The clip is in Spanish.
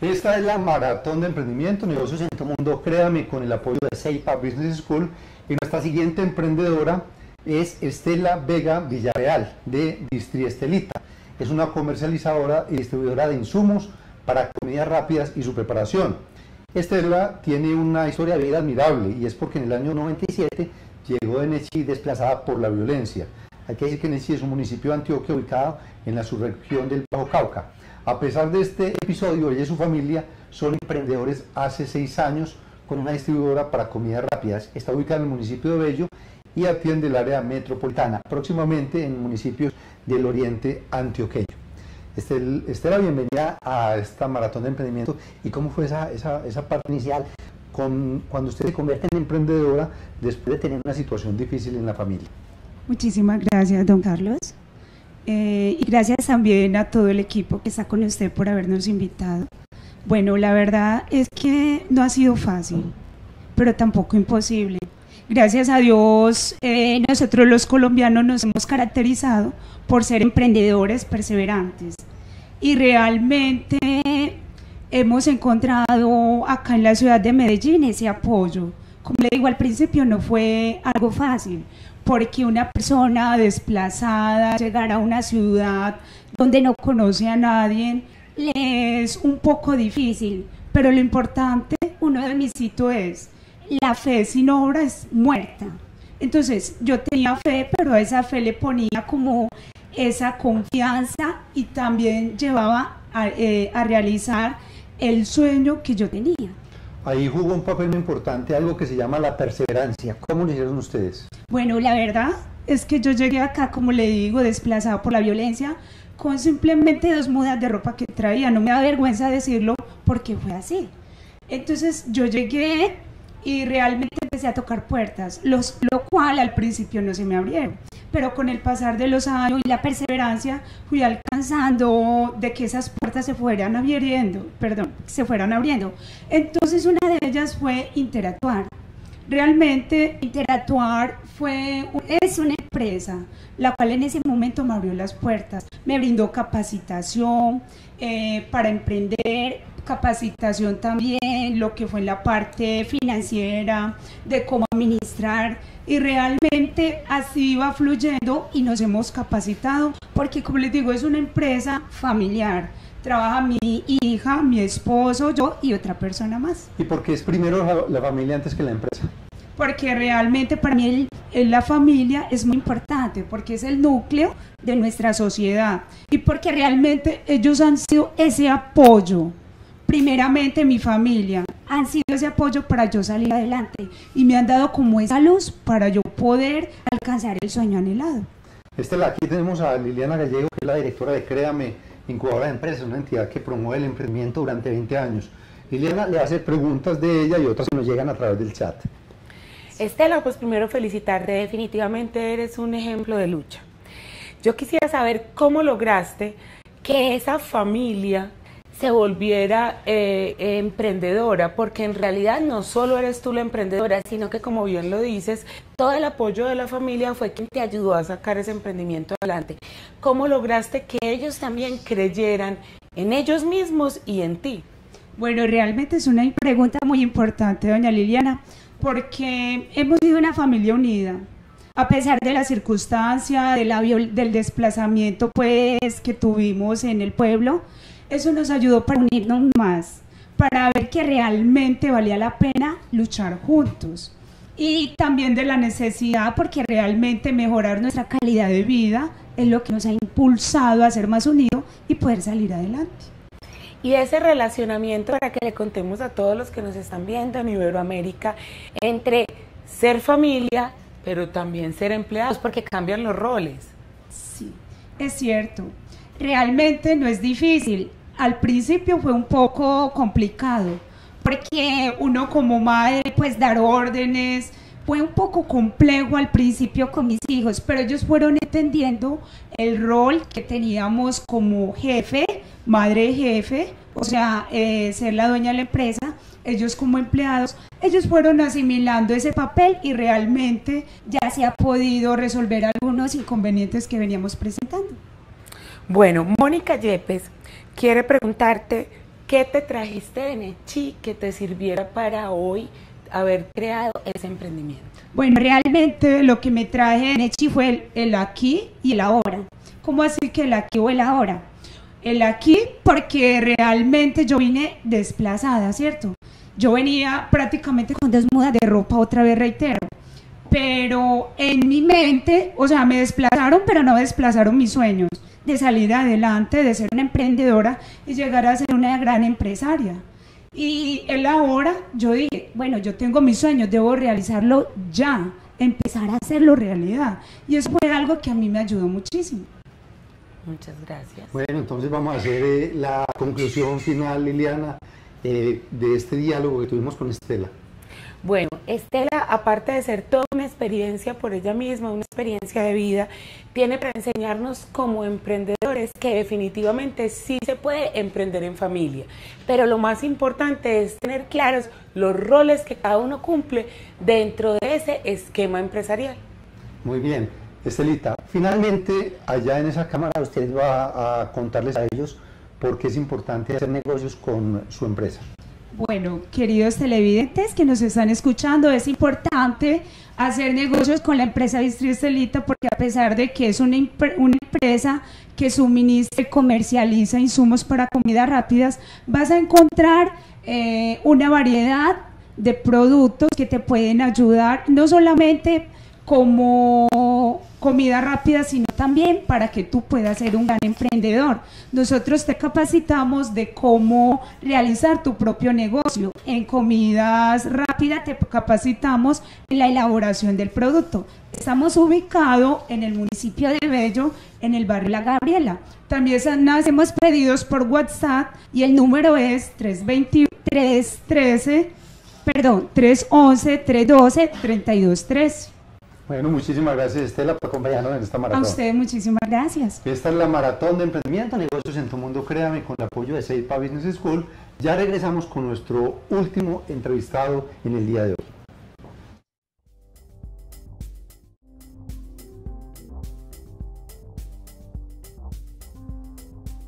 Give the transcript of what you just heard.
Esta es la maratón de emprendimiento, negocios en todo mundo, créame, con el apoyo de Seipa Business School. Y nuestra siguiente emprendedora es Estela Vega Villarreal, de Distri Estelita. Es una comercializadora y distribuidora de insumos para comidas rápidas y su preparación. Estela tiene una historia de vida admirable y es porque en el año 97 llegó de Nechi desplazada por la violencia. Hay que decir que Nechi es un municipio de Antioquia ubicado en la subregión del Bajo Cauca. A pesar de este episodio, ella y su familia son emprendedores hace seis años con una distribuidora para comidas rápidas. Está ubicada en el municipio de Bello y atiende el área metropolitana, próximamente en municipios del oriente antioqueño. Estela, bienvenida a esta maratón de emprendimiento. ¿Y cómo fue esa, esa, esa parte inicial con, cuando usted se convierte en emprendedora después de tener una situación difícil en la familia? Muchísimas gracias, don Carlos. Eh, y gracias también a todo el equipo que está con usted por habernos invitado. Bueno, la verdad es que no ha sido fácil, pero tampoco imposible. Gracias a Dios, eh, nosotros los colombianos nos hemos caracterizado por ser emprendedores perseverantes y realmente hemos encontrado acá en la ciudad de Medellín ese apoyo. Como le digo al principio, no fue algo fácil, porque una persona desplazada, llegar a una ciudad donde no conoce a nadie, le es un poco difícil, pero lo importante, uno de mis hitos es, la fe sin obra es muerta. Entonces yo tenía fe, pero a esa fe le ponía como esa confianza y también llevaba a, eh, a realizar el sueño que yo tenía. Ahí jugó un papel muy importante algo que se llama la perseverancia. ¿Cómo lo hicieron ustedes? Bueno, la verdad es que yo llegué acá, como le digo, desplazada por la violencia, con simplemente dos mudas de ropa que traía. No me da vergüenza decirlo porque fue así. Entonces yo llegué y realmente empecé a tocar puertas, los, lo cual al principio no se me abrieron pero con el pasar de los años y la perseverancia fui alcanzando de que esas puertas se fueran abriendo, perdón, se fueran abriendo. Entonces una de ellas fue interactuar. Realmente interactuar fue es una empresa la cual en ese momento me abrió las puertas, me brindó capacitación eh, para emprender, capacitación también, lo que fue la parte financiera, de cómo administrar y realmente así va fluyendo y nos hemos capacitado porque como les digo es una empresa familiar. Trabaja mi hija, mi esposo, yo y otra persona más. ¿Y por qué es primero la, familia antes que la empresa? Porque realmente para mí la familia es muy importante, porque es el núcleo de nuestra sociedad y porque realmente ellos han sido ese apoyo primeramente mi familia, han sido ese apoyo para yo salir adelante y me han dado como esa luz para yo poder alcanzar el sueño anhelado. Estela, aquí tenemos a Liliana Gallego, que es la directora de Créame, incubadora de empresas, una entidad que promueve el emprendimiento durante 20 años. Liliana le hace preguntas de ella y otras que nos llegan a través del chat. Estela, pues primero felicitarte, definitivamente eres un ejemplo de lucha. Yo quisiera saber cómo lograste que esa familia se volviera eh, emprendedora, porque en realidad no solo eres tú la emprendedora, sino que como bien lo dices, todo el apoyo de la familia fue quien te ayudó a sacar ese emprendimiento adelante. ¿Cómo lograste que ellos también creyeran en ellos mismos y en ti? Bueno, realmente es una pregunta muy importante, doña Liliana, porque hemos sido una familia unida. A pesar de la circunstancia, del desplazamiento pues, que tuvimos en el pueblo, eso nos ayudó para unirnos más, para ver que realmente valía la pena luchar juntos. Y también de la necesidad, porque realmente mejorar nuestra calidad de vida es lo que nos ha impulsado a ser más unidos y poder salir adelante. Y ese relacionamiento, para que le contemos a todos los que nos están viendo en Iberoamérica, entre ser familia, pero también ser empleados, porque cambian los roles. Sí, es cierto. Realmente no es difícil al principio fue un poco complicado, porque uno como madre, pues dar órdenes, fue un poco complejo al principio con mis hijos, pero ellos fueron entendiendo el rol que teníamos como jefe, madre jefe, o sea, eh, ser la dueña de la empresa, ellos como empleados, ellos fueron asimilando ese papel y realmente ya se ha podido resolver algunos inconvenientes que veníamos presentando. Bueno, Mónica Yepes quiere preguntarte ¿qué te trajiste de Nechi que te sirviera para hoy haber creado ese emprendimiento? Bueno, realmente lo que me traje de Nechi fue el, el aquí y el ahora. ¿Cómo así que el aquí o el ahora? El aquí porque realmente yo vine desplazada, ¿cierto? Yo venía prácticamente con dos mudas de ropa, otra vez reitero. Pero en mi mente, o sea, me desplazaron, pero no desplazaron mis sueños de salir adelante, de ser una emprendedora y llegar a ser una gran empresaria. Y él ahora, yo dije, bueno, yo tengo mis sueños, debo realizarlo ya, empezar a hacerlo realidad. Y eso fue algo que a mí me ayudó muchísimo. Muchas gracias. Bueno, entonces vamos a hacer eh, la conclusión final, Liliana, eh, de este diálogo que tuvimos con Estela. Bueno, Estela, aparte de ser toda una experiencia por ella misma, una experiencia de vida, tiene para enseñarnos como emprendedores que definitivamente sí se puede emprender en familia. Pero lo más importante es tener claros los roles que cada uno cumple dentro de ese esquema empresarial. Muy bien. Estelita, finalmente allá en esa cámara usted va a contarles a ellos por qué es importante hacer negocios con su empresa. Bueno, queridos televidentes que nos están escuchando, es importante hacer negocios con la empresa Bistri Estelita porque a pesar de que es una, una, empresa que suministra y comercializa insumos para comidas rápidas, vas a encontrar eh, una variedad de productos que te pueden ayudar no solamente como comida rápida, sino también para que tú puedas ser un gran emprendedor. Nosotros te capacitamos de cómo realizar tu propio negocio. En comidas rápidas te capacitamos en la elaboración del producto. Estamos ubicados en el municipio de Bello, en el barrio La Gabriela. También hacemos pedidos por WhatsApp y el número es 323 13, perdón, 311 312 323. Bueno, muchísimas gracias Estela por acompañarnos en esta maratón. A usted muchísimas gracias. Esta es la maratón de emprendimiento, negocios en tu mundo, créame, con el apoyo de Seipa Business School. Ya regresamos con nuestro último entrevistado en el día de hoy.